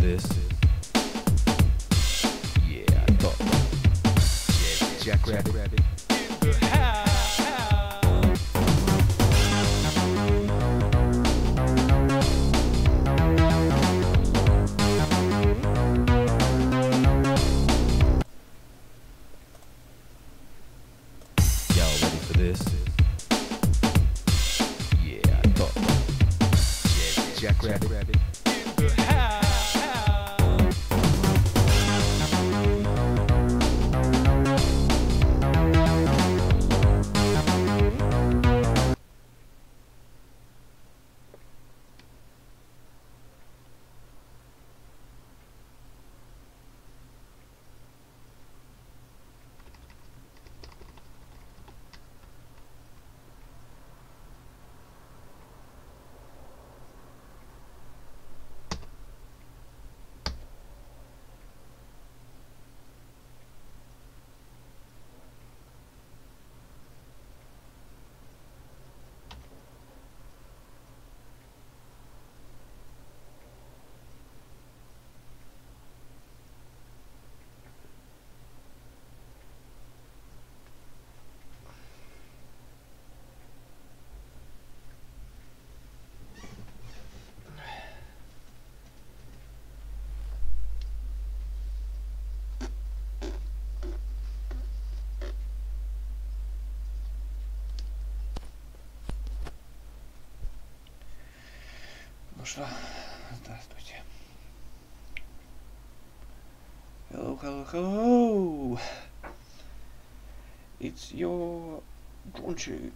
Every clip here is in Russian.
this? Yeah, I thought. Yeah, Jackrabbit. Ну что, здравствуйте. Hello, hello, hello. It's your Dronchik.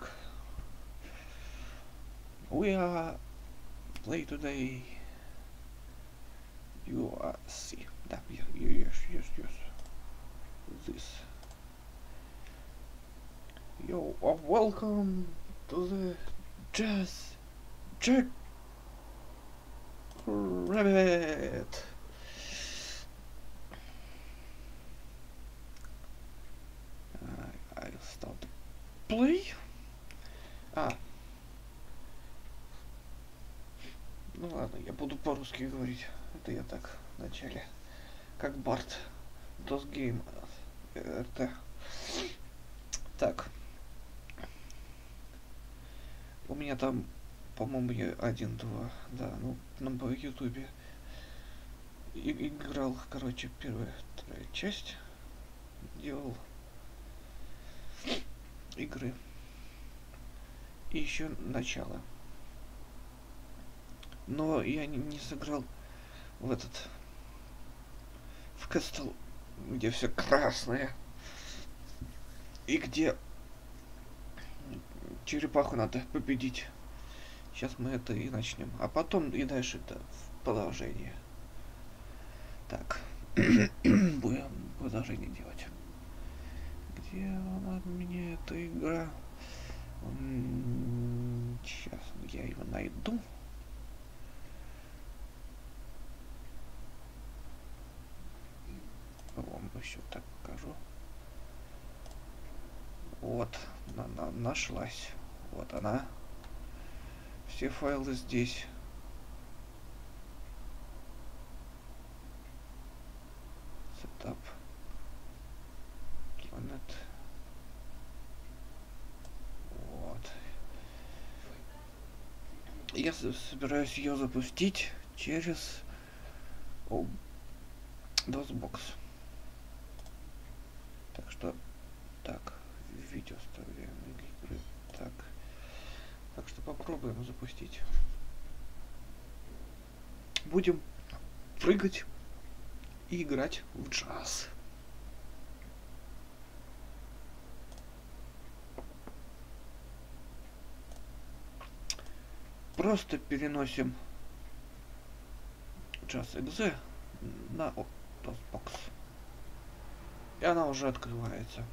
We are play today. You are see. Да, я- я- yes, yes, yes. This. Yo, uh, welcome to the Jazz Jack Rabbit. I'll to play. А. Ну ладно, я буду по-русски говорить. Это я так в начале. Как Барт. Дос Гейм. РТ. Так. У меня там по-моему, я один-два, да, ну, на ютубе играл, короче, первая, вторая часть, делал игры. И еще начало. Но я не, не сыграл в этот, в Кастл, где все красное, и где черепаху надо победить. Сейчас мы это и начнем. А потом и дальше это в продолжение. Так. Будем продолжение делать. Где она мне эта игра? Сейчас я его найду. Вам еще так покажу. Вот, на на нашлась. Вот она. Все файлы здесь. Setup. Planet. Вот. Я собираюсь ее запустить через DOSBox. Так что, так, видео. Так. Так что попробуем запустить. Будем прыгать и играть в джаз. Просто переносим джаз exe на DOSBox. И она уже открывается.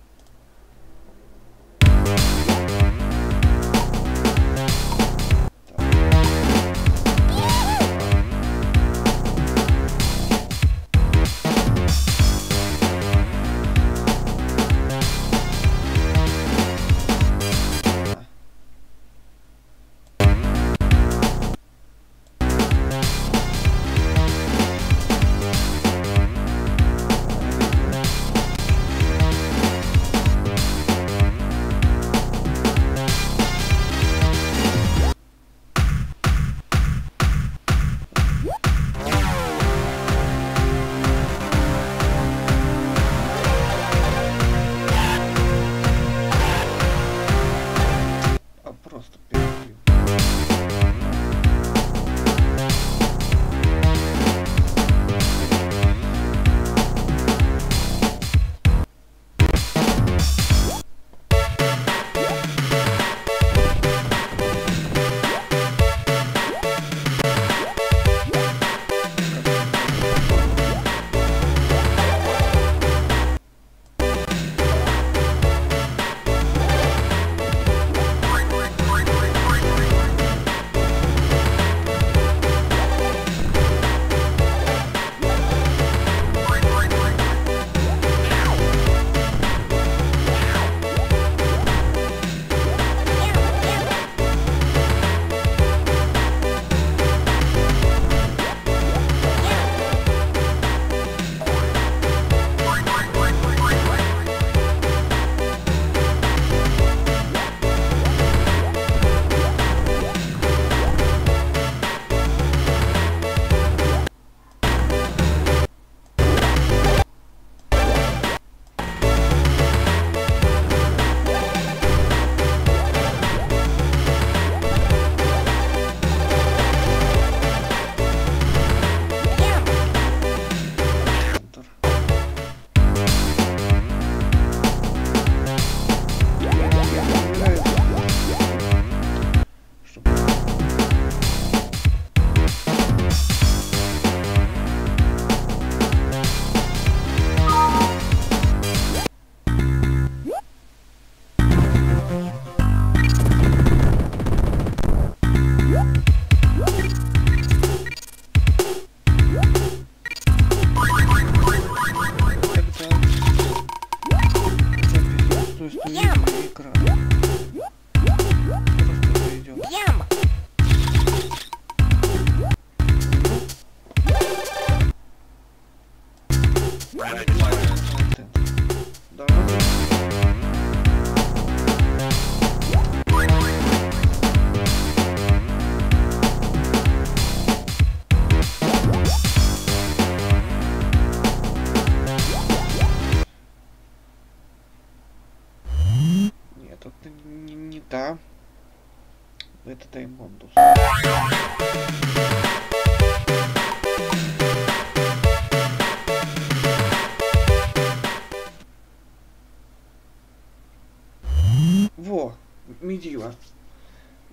Контент. Да.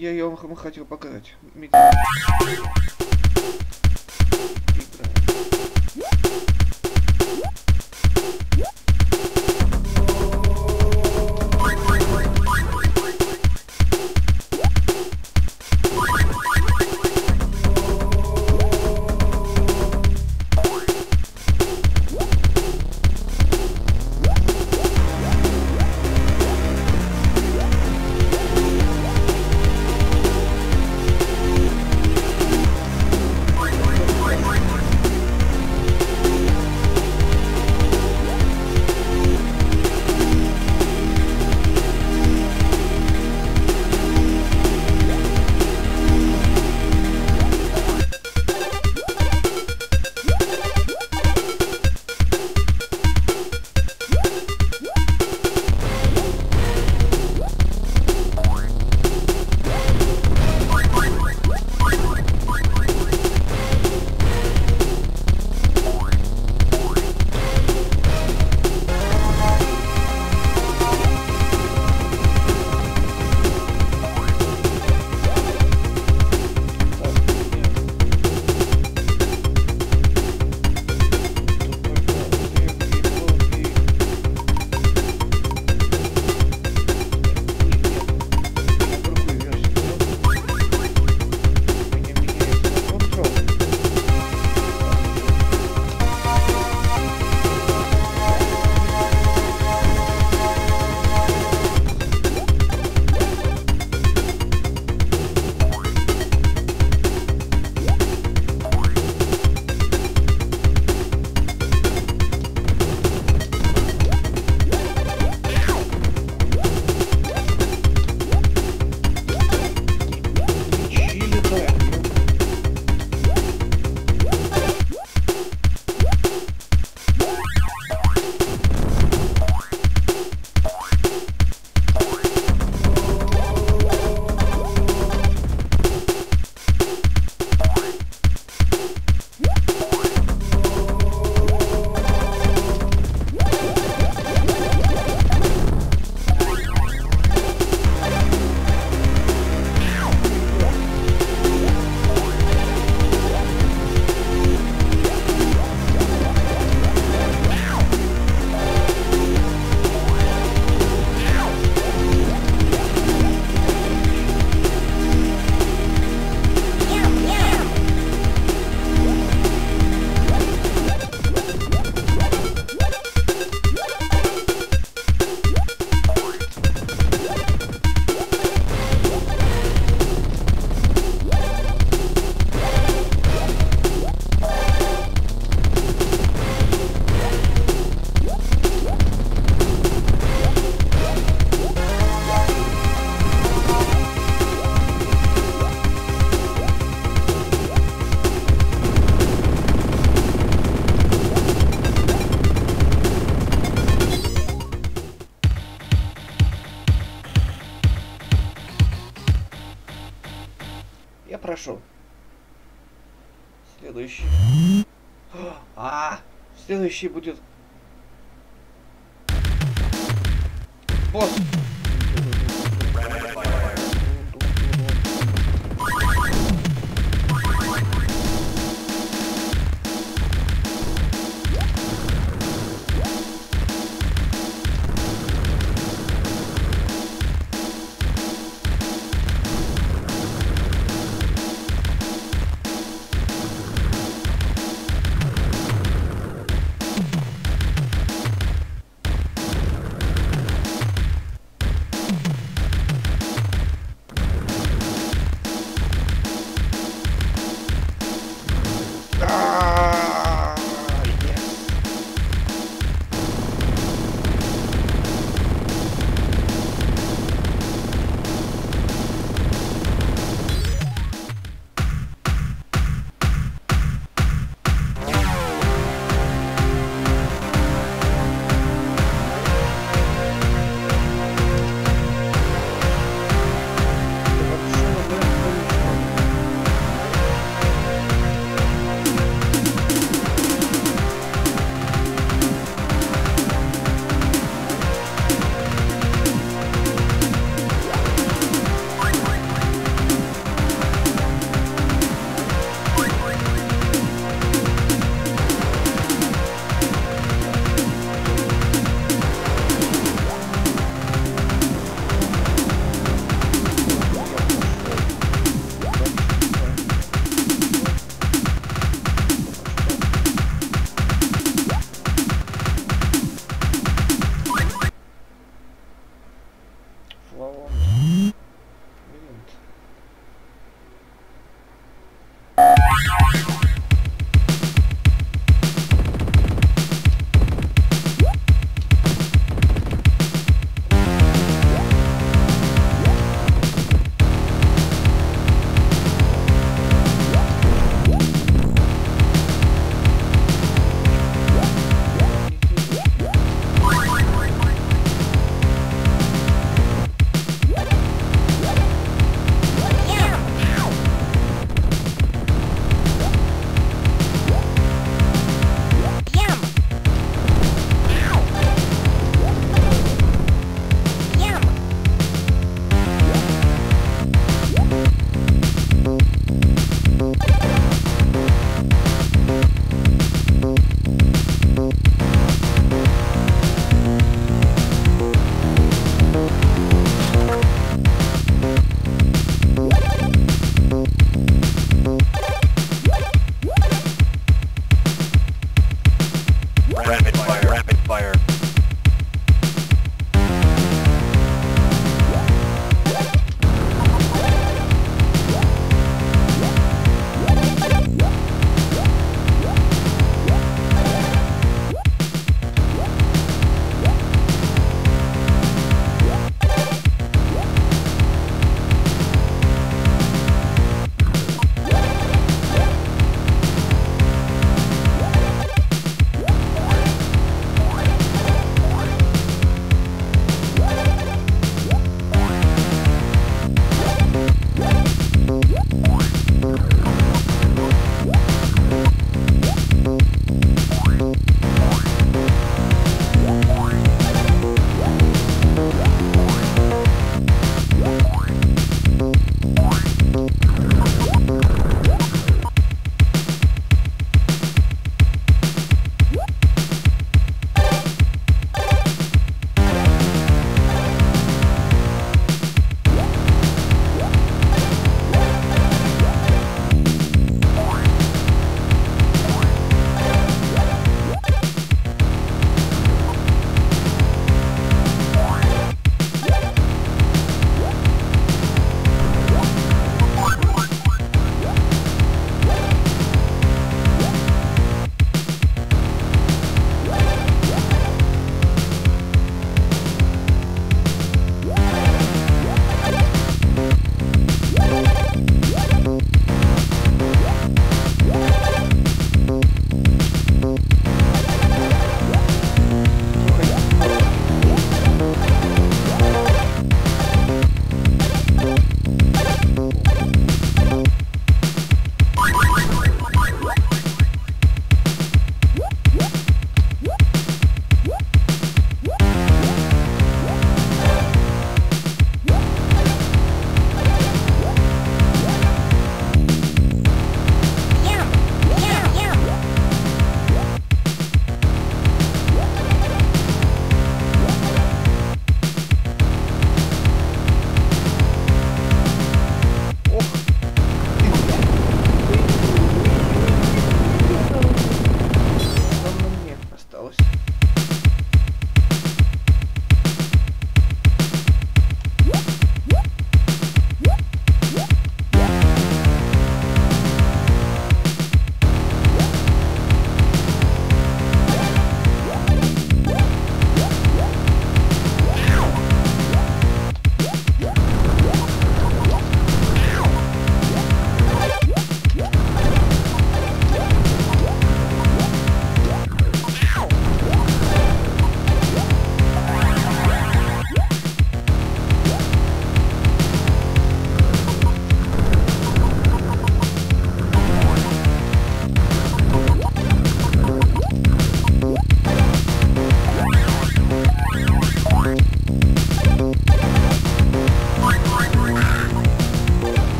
Я ее вам хотел показать. Следующий будет.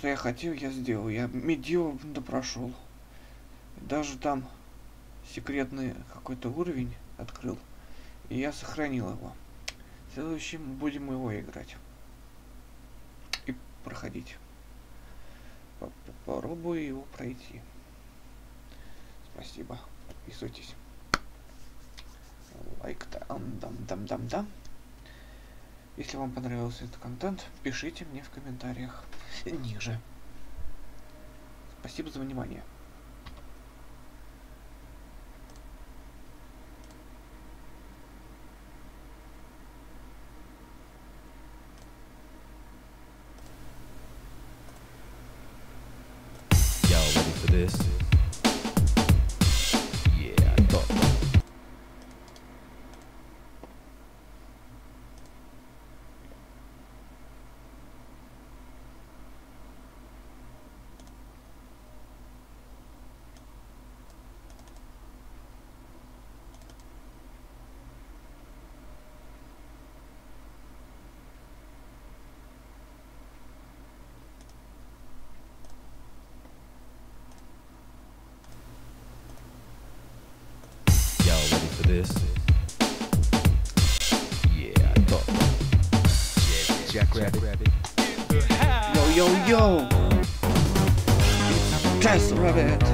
Что я хотел, я сделал. Я медио допрошел. Даже там секретный какой-то уровень открыл. И я сохранил его. В следующем будем его играть. И проходить. Попробую его пройти. Спасибо. Подписывайтесь. Лайк там, дам, дам, дам, дам. Если вам понравился этот контент, пишите мне в комментариях ниже. Спасибо за внимание. This? Rabbit. Yo, yo, yo! It's Jazz Rabbit!